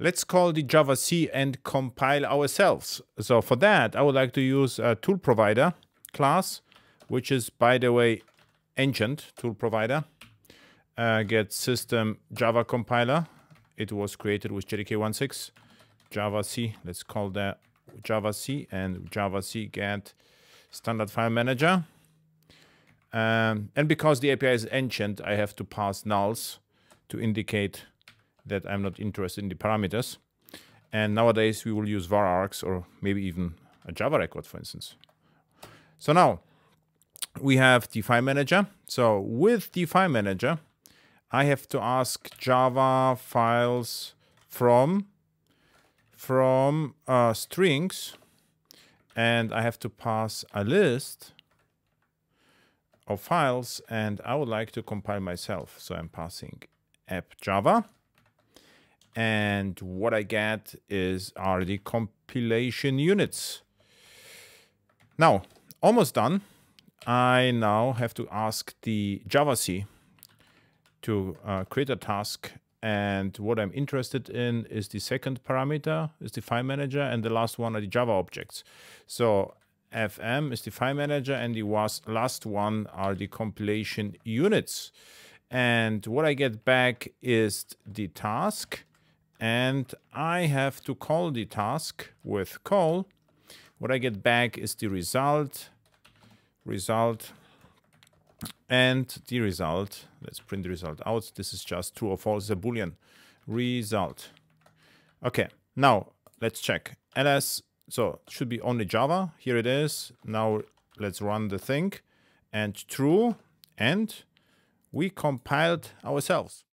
Let's call the javac and compile ourselves. So for that, I would like to use a tool provider class, which is, by the way, ancient tool provider. Uh, get system Java compiler. It was created with JDK16. javac, let's call that javac and javac get standard file manager. Um, and because the API is ancient, I have to pass nulls to indicate that I'm not interested in the parameters. And nowadays we will use var args or maybe even a Java record, for instance. So now we have the file manager. So with the file manager, I have to ask Java files from from uh, strings, and I have to pass a list of files, and I would like to compile myself. So I'm passing app Java and what I get is are the compilation units. Now, almost done. I now have to ask the javac to uh, create a task and what I'm interested in is the second parameter is the file manager and the last one are the Java objects. So FM is the file manager and the last one are the compilation units. And what I get back is the task and I have to call the task with call. What I get back is the result, result, and the result. Let's print the result out. This is just true or false, a boolean result. Okay, now let's check. ls, so should be only Java. Here it is. Now let's run the thing and true, and we compiled ourselves.